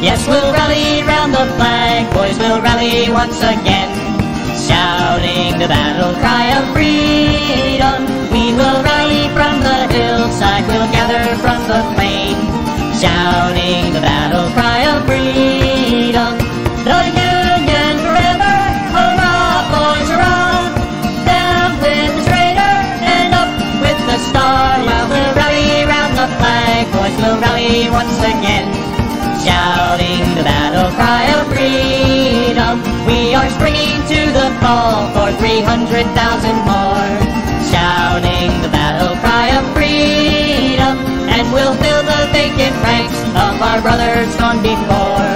Yes, we'll rally round the flag, boys, we'll rally once again. Shouting the battle cry of freedom, we will rally from the hillside, we'll gather from the plain. Shouting the battle cry of freedom, the Union forever, hurrah, boys, hurrah! Down with the traitor and up with the star. Well, we'll rally round the flag, boys, we'll rally once again call for 300,000 more, shouting the battle cry of freedom. And we'll fill the vacant ranks of our brothers gone before,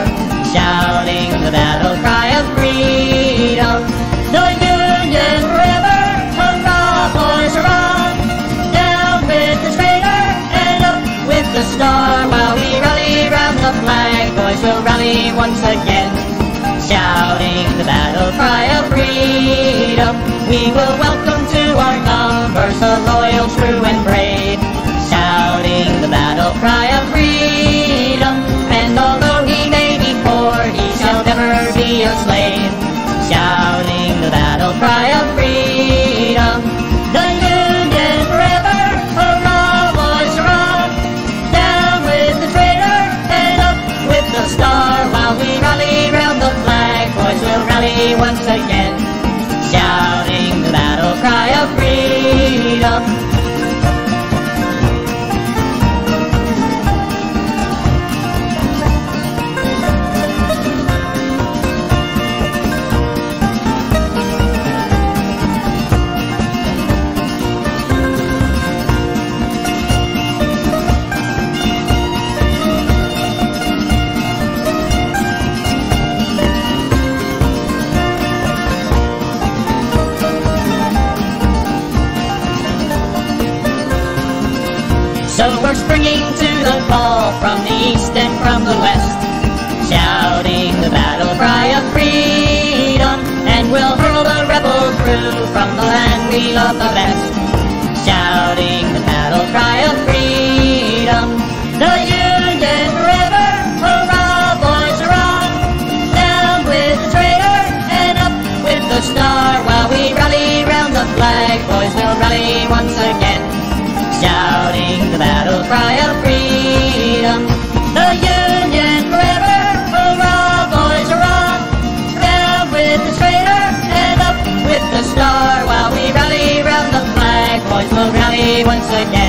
shouting the battle cry of freedom. The Union boys! Down with the traitor and up with the star while we rally round the flag, boys will rally once again. Shouting the battle cry freedom, we will welcome to our numbers the loyal, true, rally once again, the west, shouting the battle cry of freedom, and we'll hurl the rebel crew from the land we love the best, shouting the battle cry of freedom. And up